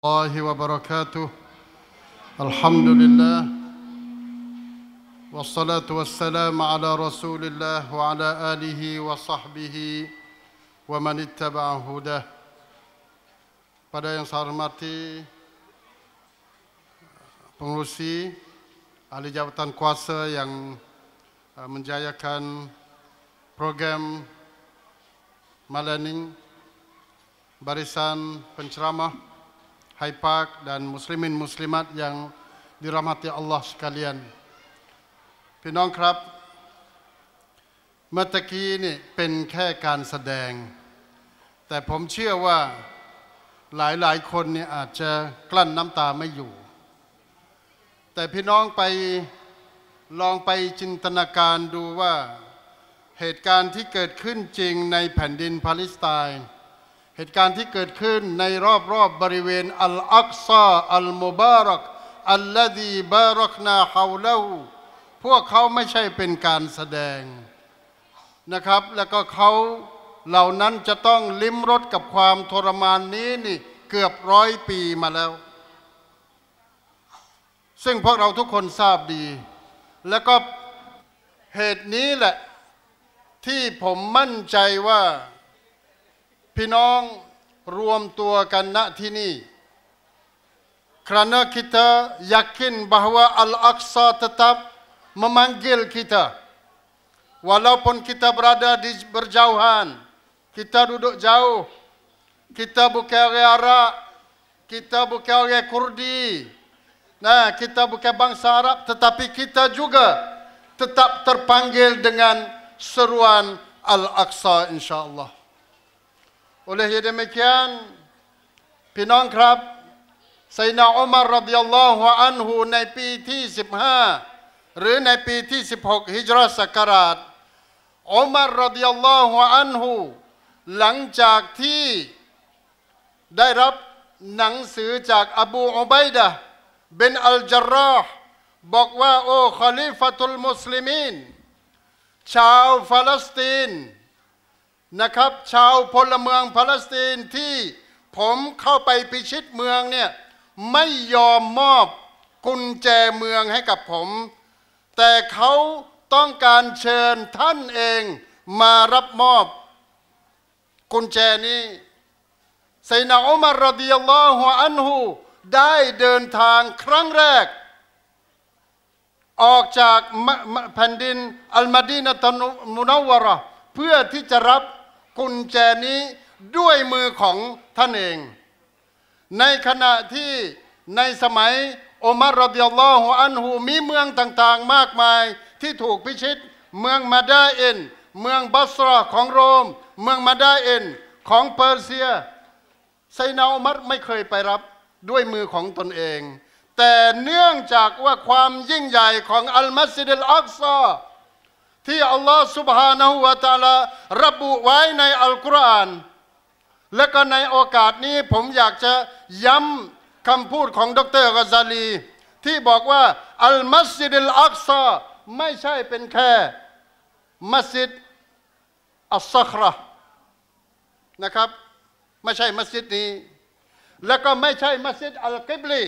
الله وبركاته الحمد لله والصلاة والسلام على رسول الله وعلى آله وصحبه ومن اتبع هداه Pada yang saya hormati pengurusi ahli jabatan kuasa yang uh, menjayakan program Malaning barisan penceramah Hai Pak dan muslimin muslimat yang dirahmati Allah sekalian พี่น้องครับ เมื่อตะกี้นี่เป็นแค่การแสดง แต่ผมเชื่อว่าหลายๆคนเนี่ยอาจจะกลั้นน้ำตาไม่อยู่ แต่พี่น้องไปลองไปจินตนาการดูว่าเหตุการณ์ที่เกิดขึ้นจริงในแผ่นดินปาเลสไตน์ เหตุการณ์ที่เกิดขึ้นในรอบๆบบริเวณอัลอักซาอัลมุบารักอัลลดีบารักนาฮาวลาหูพวกเขาไม่ใช่เป็นการแสดงนะครับ แล้วก็เขาเหล่านั้นจะต้องลิ้มรสกับความทรมานนี้นี่เกือบร้อยปีมาแล้ว ซึ่งพวกเราทุกคนทราบดี แล้วก็เหตุนี้แหละที่ผมมั่นใจว่า พี่น้องรวมตัวกันณที่นี่ kerana kita yakin bahawa Al-Aqsa tetap memanggil kita walaupun kita berada di berjauhan kita duduk jauh kita bukan orang Arab kita bukan orang Kurdi nah kita bukan bangsa Arab tetapi kita juga tetap terpanggil dengan seruan Al-Aqsa insya-Allah Oleh yang demikian พี่น้องครับไซนาอุมารรดิยัลลอฮุอันฮูในปีที่ 15 หรือในปีที่ 16 ฮิจรัศักราชอุมารรดิยัลลอฮุอันฮูหลังจากที่ได้รับหนังสือจากอบูอุบัยดะเบนอัลจารราห์บอกว่า โอ้คอลิฟะตุลมุสลิมีนชาวฟาลสตีน นะครับ ชาวพลเมืองปาเลสไตน์ที่ผมเข้าไปพิชิตเมืองเนี่ยไม่ยอมมอบกุญแจเมืองให้กับผม แต่เขาต้องการเชิญท่านเองมารับมอบกุญแจนี้ไซนาอุมารรดิยัลลอฮุอันฮูได้เดินทางครั้งแรก ออกจากแผ่นดินอัลมาดีนตมุนาวระเพื่อที่จะรับ กุญแจนี้ด้วยมือของท่านเอง ในขณะที่ในสมัยอุมารรดิยัลลอฮุอันฮูมีเมืองต่างๆ มากมายที่ถูกพิชิต เมืองมาดาเอ็นเมืองบัสราของโรม เมืองมาดาเอ็นของเปอร์เซียไซนาอุมัรไม่เคยไปรับด้วยมือของตนเอง แต่เนื่องจากว่าความยิ่งใหญ่ของอัลมัสยิดอัลอักซา ที่อัลลอฮ์สุบฮานะฮูวาตาลาระบุไว้ในอัลกุรอานและก็ในโอกาสนี้ผมอยากจะย้ำคำพูดของดรกอซาลี ที่บอกว่าอัลมัสยิดอัลอักซอไม่ใช่เป็นแค่มัสยิดอัสซัคระนะครับ ไม่ใช่มัสยิดนี้ แล้วก็ไม่ใช่มัสยิดอัลกิบลี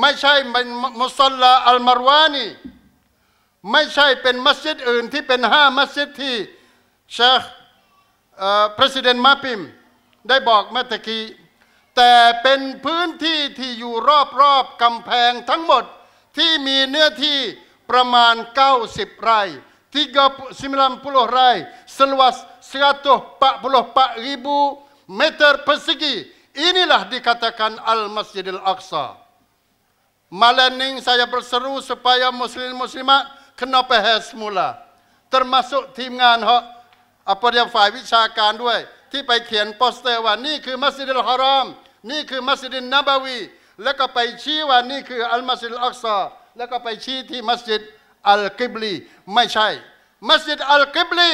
ไม่ใช่มุสลาอัลมารวานี ไม่ใช่เป็นมัสยิดอื่นที่เป็นห้ามัสยิดที่เชคประธานมาปิมได้บอกเมื่ตะกีแต่เป็นพื้นที่ที่อยู่รอบๆกำแพงทั้งหมดที่มีเนื้อที่ประมาณ 90 ไร่ 39 ไร่สลวัส144 ribu meter persegi inilah dikatakan Al Masjidil Aqsa. Malam ini saya berseru supaya muslim muslimat kena faham semula termasuk ทีมงานเขาอปริยฝ่ายวิชาการด้วย ที่ไปเขียนโปสเตอร์ว่านี่คือมัสยิดอัลฮารอมนี่คือมัสยิดนบาวี แล้วก็ไปชี้ว่านี่คืออัลมัสยิดอักซาแล้วก็ไปชี้ที่มัสยิดอัลกิบลีไม่ใช่ มัสยิดอัลกิบลี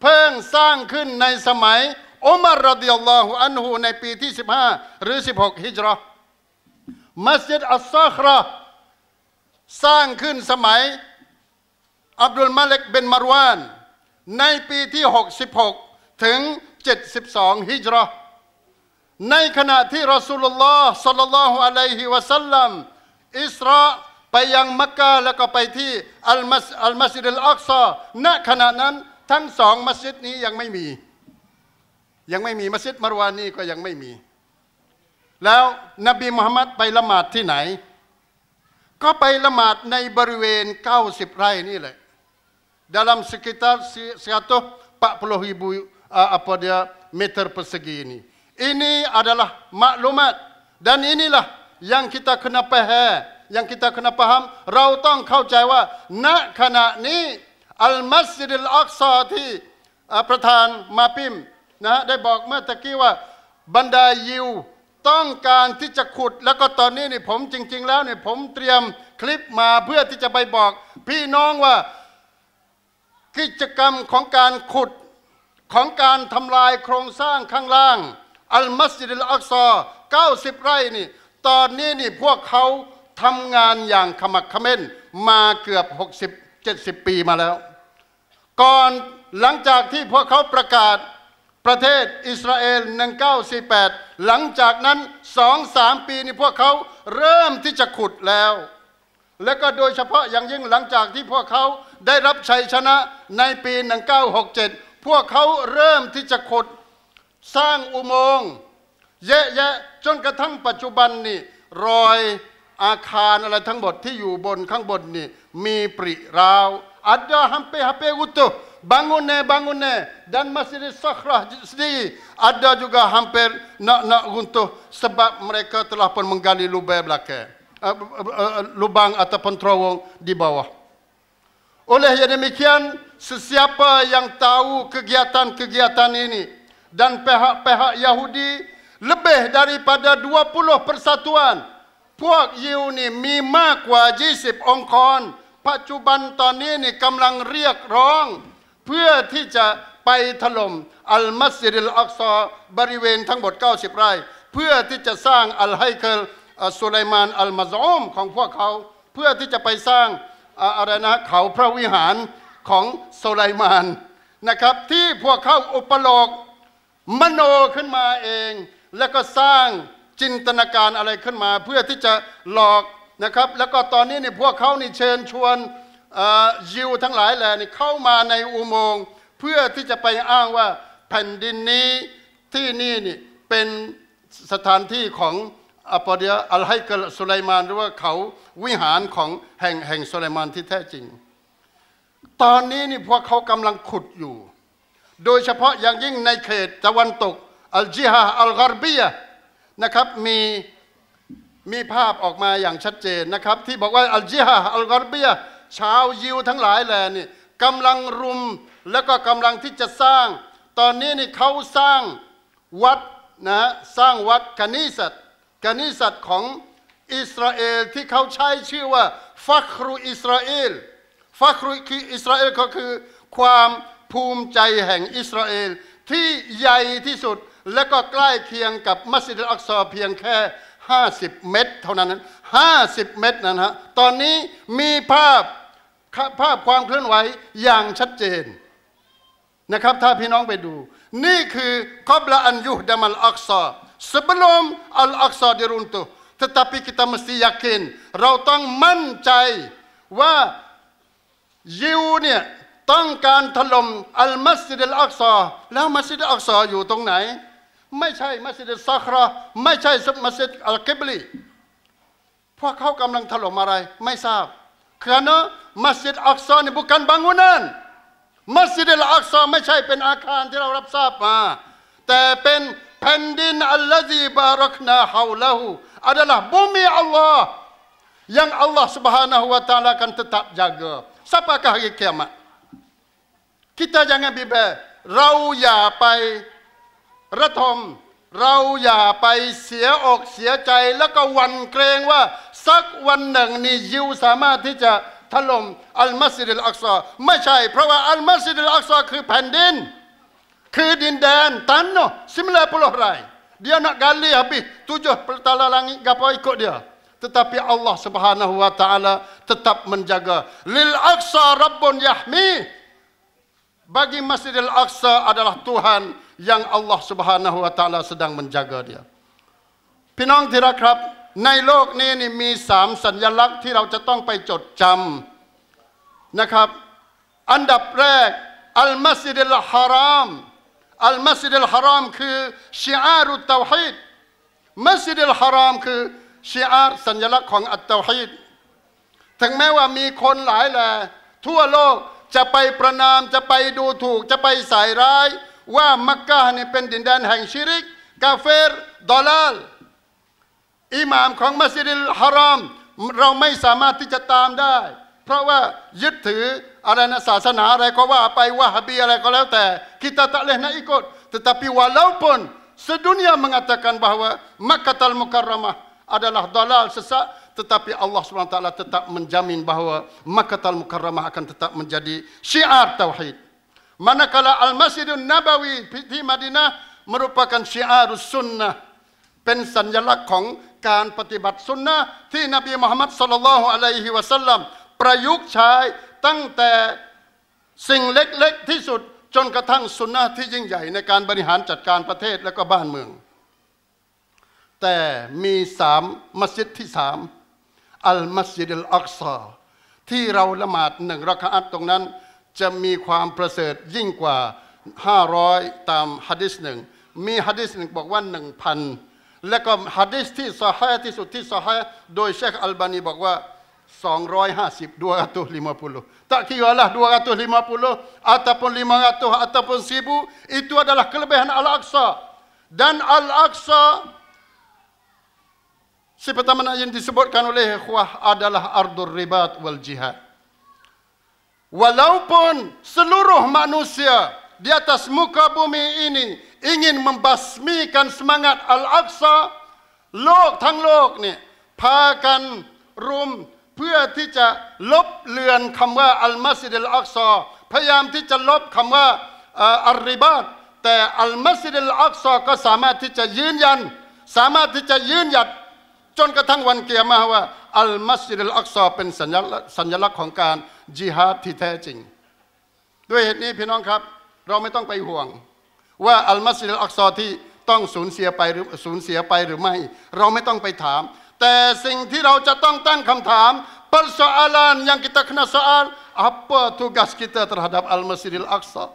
เพิ่งสร้างขึ้นในสมัยอุมารรดิยัลลอฮุอันฮูในปีที่ 15 หรือ 16 ฮิจรัมัสยิดอัลซาคราสร้างขึ้นสมัย อับดุลมาเลกเบนมารวาน ในปีที่ 66 ถึง 72 ฮิจรัในขณะที่รอสุลลอฮ์สัลลัลลอฮุอะลัยฮิวะสัลลัมอิสราไปยังมักกะแล้วก็ไปที่อัลมัสอัลมัสยิดอัลอักซาณขณะนั้นทั้งสองมัสยิดนี้ยังไม่มี ยังไม่มีมัสยิดมารวานี่ก็ยังไม่มี แล้วนบีมุฮัมมัดไปละหมาดที่ไหน ก็ไปละหมาดในบริเวณ 90 ไร่นี่แหละ dalam sekitar 140 ribu uh, apa dia meter persegi ini. Ini adalah maklumat dan inilah yang kita kena faham, yang kita kena faham, เราต้องเข้าใจว่าณขณะนี้อัลมัสยิดอัลอักซาที่ประธานมาพิมนะได้บอกเมื่อตะกี้ว่าบรรดายิวต้องการที่จะขุดแล้วก็ตอนนี้นี่ผมจริง ๆ แล้วเนี่ยผมเตรียมคลิปมาเพื่อที่จะไปบอก พี่น้องว่า กิจกรรมของการขุดของการทำลายโครงสร้างข้างล่าง อัลมัสยิดอัลอักซอ 90 ไร่นี่ ตอนนี้นี่พวกเขาทำงานอย่างขมักขม้นมาเกือบ 60 70 ปีมาแล้ว ก่อนหลังจากที่พวกเขาประกาศประเทศอิสราเอล 1948 หลังจากนั้นสองสามปีนี้พวกเขาเริ่มที่จะขุดแล้ว และก็โดยเฉพาะอย่างยิ่งหลังจากที่พวกเขา ได้รับชัยชนะในปี 1967 พวกเขาเริ่มที่จะขุดสร้างอุโมงค์เยอะแยะจนกระทั่งปัจจุบันนี่รอยอาคารอะไรทั้งหมดที่อยู่บนข้างบนนี่มีปริราว ada hampir-hampir utuh bangunnya bangunnya dan masjid Sakhrah sendiri ada juga hampir nak nak runtuh sebab mereka telah pun menggali lubang belakang uh, uh, lubang ataupun terowong di bawah oleh yang demikian sesiapa yang tahu kegiatan-kegiatan ini dan pihak-pihak Yahudi lebih daripada 20 persatuan พวกยิวนี่มีมากกว่า20องค์กรปัจจุบันตอนนี้นี่กำลังเรียกร้อง เพื่อที่จะไปถล่มอัลมัสยิดอัลอักซอบริเวณทั้งหมด 90 ไร่ เพื่อที่จะสร้างอัลไฮเคิลสุไลมานอัลมาซอมของพวกเขา เพื่อที่จะไปสร้าง อะไรนะเขาพระวิหารของโซไลมานนะครับ ที่พวกเขาอุปโลกมโนขึ้นมาเอง แล้วก็สร้างจินตนาการอะไรขึ้นมา เพื่อที่จะหลอกนะครับ แล้วก็ตอนนี้เนี่ยพวกเขานี่เชิญชวนยิวทั้งหลายแหล่นี่เข้ามาในอุโมงค์เพื่อที่จะไปอ้างว่าแผ่นดินนี้ที่นี่นี่เป็นสถานที่ของ อัปเดียอัลไฮกลสุไลมานหรือว่าเขาวิหารของแห่งแห่งสุไลมานที่แท้จริง ตอนนี้นี่พวกเขากำลังขุดอยู่ โดยเฉพาะอย่างยิ่งในเขตตะวันตกอัลจิฮาอัลกอรบียนะครับมีมีภาพออกมาอย่างชัดเจนนะครับ ที่บอกว่าอัลจิฮาอัลกอรเบียชาวยิวทั้งหลายแหล่นี่กำลังรุมแล้วก็กำลังที่จะสร้าง ตอนนี้นี่เขาสร้างวัดนะสร้างวัดกานิสัต กนิสัตของอิสราเอลที่เขาใช้ชื่อว่าฟักรูอิสราเอลฟักรูคืออิสราเอลก็คือความภูมิใจแห่งอิสราเอลที่ใหญ่ที่สุดและก็ใกล้เคียงกับมัสยิดอักซอเพียงแค่ 50 เมตร เท่านั้นนั้น50 เมตรนะฮะตอนนี้มีภาพภาพความเคลื่อนไหวอย่างชัดเจนนะครับถ้าพี่น้องไปดู นี่คือกอบละอันยุดัมัลอักซา sebelum al aqsa diruntuh tetapi kita mesti yakin เราต้องมั่นใจว่ายิวเนี่ยต้องการถล่มอัลมัสยิดอัลอักซาแล้วมัสยิดอัลอักซาอยู่ตรงไหน ไม่ใช่มัสยิดซักราไม่ใช่มัสยิดอัลกิบลีพวกเขากำลังถล่มอะไร ไม่ทราบ karena masjid Aqsa นี่ bukan bangunan มัสยิดอัลอักซาไม่ใช่เป็นอาคารที่เรารับทราบมา แต่เป็น แผ่นดินอัลลอฮีบารักนาฮาวละหู adalah bumi Allah yang Allah Subhanahu wa taala akan tetap jaga sampaikan hari kiamat kita jangan bibe เราอย่าไป ระทม เราอย่าไปเสียอกเสียใจแล้วก็วันเกรงว่า สักวันหนึ่งนี่ยิวสามารถที่จะถล่มอัลมัสยิดอัลอักซาไม่ใช่ เพราะว่าอัลมัสยิดอัลอักซาคือแผ่นดิน คือดินแดนตันโนสิมลาปุลไร dia nak gali habis tujuh peltala langit gapo ikut dia tetapi Allah Subhanahu wa taala tetap menjaga lil aqsa rabbun yahmi bagi Masjidil Aqsa adalah Tuhan yang Allah Subhanahu wa taala sedang menjaga dia พี่น้องที่รักครับ ในโลกนี้นี่มีสามสัญลักษณ์ที่เราจะต้องไปจดจำนะครับ อันดับแรกอัลมัสยิดลฮาราม อัลมัสยิดลฮารามคือชิอารุตเตาฮีดมัสยิดลฮารามคือชิอาร์สัญลักษณ์ของอัตเตาฮีดถึงแม้ว่ามีคนหลายแหล่ทั่วโลกจะไปประนามจะไปดูถูกจะไปใส่ร้าย ว่ามักกะนี่เป็นดินแดนแห่งชิริก กาเฟรดอลาลอิหม่ามของมัสยิดลฮารามเราไม่สามารถที่จะตามได้ เพราะว่ายึดถืออะไรนะศาสนาอะไรก็ว่าไปว่าฮบีอะไรก็แล้วแต่ kita tak boleh nak ikut tetapi walaupun sedunia mengatakan bahawa Makkah Mukarramah adalah dalal sesat tetapi Allah SWT tetap menjamin bahawa Makkah Mukarramah akan tetap menjadi syiar tauhid manakala Al-Masjidun Nabawi di Madinah merupakan syiar sunnah เป็นสัญลักษณ์ของการปฏิบัติสุนนะที่นบีมุฮัมมัดสุลลัลลอฮุอะลัยฮิวะสัลลัมประยุกต์ใช้ตั้งแต่สิ่งเล็กๆที่สุด จนกระทั่งสุนนะที่ยิ่งใหญ่ในการบริหารจัดการประเทศและก็บ้านเมือง แต่มีสามมัสยิดที่สามอัลมัสยิดอัลอักซาที่เราละหมาดหนึ่งรักอัตตรงนั้น จะมีความประเสริฐยิ่งกว่าห้าร้อยตามฮะดิษหนึ่งมีฮะดิษหนึ่งบอกว่าหนึ่งพันและก็ฮะดิษที่สาฮะที่สุดที่สาฮะโดยเชคอัลบานีบอกว่า 250, 250. Tak kira lah 250 ataupun 500 ataupun 1000. Itu adalah kelebihan Al-Aqsa. Dan Al-Aqsa, si pertama yang disebutkan oleh Ikhwah adalah Ardur Ribat Wal Jihad. Walaupun seluruh manusia di atas muka bumi ini ingin membasmikan semangat Al-Aqsa, lok tang lok ni, pakan rum เพื่อที่จะลบเลือนคำว่าอัลมัสยิดอัลอักซอพยายามที่จะลบคำว่าอัลริบาตแต่อัลมัสยิดอัลอักซอก็สามารถที่จะยืนยัน สามารถที่จะยืนหยัดจนกระทั่งวันเกียรมาว่าอัลมัสยิดอัลอักซอเป็นสัญลักษณ์สัญลักษณ์ของการจิฮาดที่แท้จริง ด้วยเหตุนี้พี่น้องครับ เราไม่ต้องไปห่วง ว่าอัลมัสยิดอัลอักซอที่ต้องสูญเสียไปหรือสูญเสียไปหรือไม่ เราไม่ต้องไปถาม แต่สิ่งที่เราจะต้องตั้งคำถาม persoalan yang kita kena soal apa tugas kita terhadap Al-Masjidil Aqsa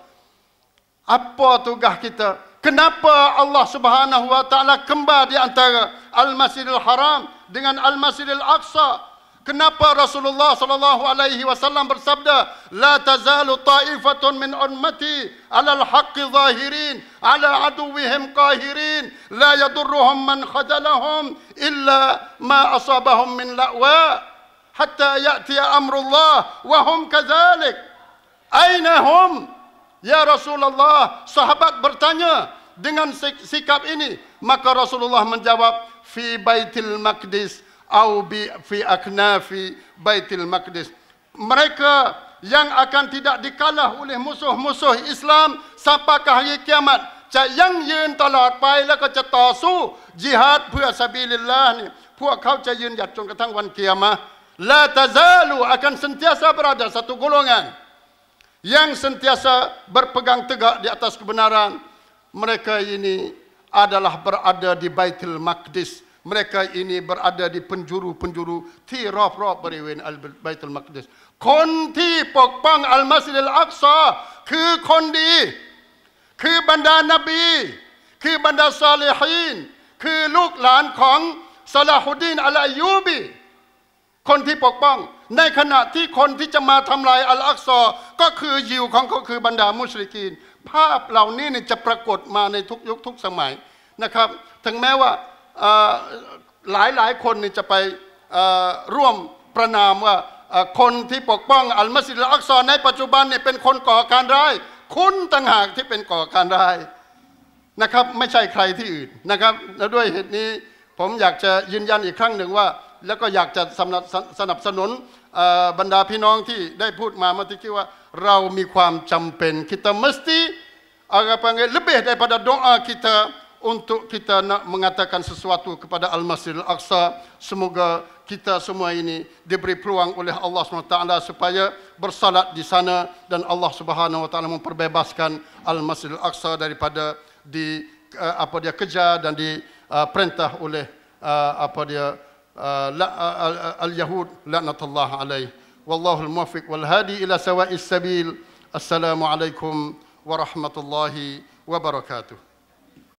apa tugas kita kenapa Allah Subhanahu wa taala kembar di antara Al-Masjidil Haram dengan Al-Masjidil Aqsa Kenapa Rasulullah sallallahu alaihi wasallam bersabda, "La tazalu ta'ifatun min ummati 'ala al-haqqi zahirin, 'ala aduwwihim qahirin, la yadurruhum man khadalahum illa ma asabahum min la'wa, hatta ya'ti amrullah wa hum kadzalik." Aina hum? Ya Rasulullah, sahabat bertanya dengan sikap ini, maka Rasulullah menjawab, "Fi Baitil Maqdis." au bi fi aknafi Baitul Maqdis. Mereka yang akan tidak dikalah oleh musuh-musuh Islam sampai ke hari kiamat จะยั่งยืนตลอดไปแล้วก็จะต่อสู้จิฮาดเพื่อซาบิลิลลาห์นี่พวกเขาจะยืนหยัดจนกระทั่งวันเกียรมาลาตาซาลู akan sentiasa berada satu golongan yang sentiasa berpegang tegak di atas kebenaran mereka ini adalah berada di Baitul Maqdis Mereka ini berada di penjuru-penjuru ti rop-rop beriwen Al-Baitul Maqdis คนที่ปกป้องอัลมัสยิดอัลอักซอคือคนดี คือบรรดานบี คือบรรดาซาเลฮีนคือลูกหลานของซาลาฮุดีนอัลอายูบีคนที่ปกป้อง ในขณะที่คนที่จะมาทำลายอัลอักซอก็คือยิวของเขาคือบรรดามุสลิกีน ภาพเหล่านี้จะปรากฏมาในทุกยุคทุกสมัยนะครับ ถึงแม้ว่า หลายหลายคนนี่จะไปร่วมประนามว่าคนที่ปกป้องอัลมัสยิดอักซอในปัจจุบันเนี่ยเป็นคนก่อการร้าย คุณต่างหากที่เป็นก่อการร้ายนะครับ ไม่ใช่ใครที่อื่นนะครับ และด้วยเหตุนี้ผมอยากจะยืนยันอีกครั้งหนึ่งว่า แล้วก็อยากจะสนับสน,บสนุนบรรดาพี่น้องที่ได้พูดมาเมื่อกี้ว่า เรามีความจำเป็น kita mesti apa lebih daripada doa kita untuk kita nak mengatakan sesuatu kepada Al-Masjidil Aqsa. Semoga kita semua ini diberi peluang oleh Allah SWT supaya bersalat di sana dan Allah Subhanahu Wa Taala memperbebaskan Al-Masjidil Aqsa daripada di uh, apa dia kejar dan diperintah uh, oleh uh, apa dia uh, al-yahud laknatullah alaih wallahu al-muwaffiq wal hadi ila sawa'is sabil assalamu alaikum warahmatullahi wabarakatuh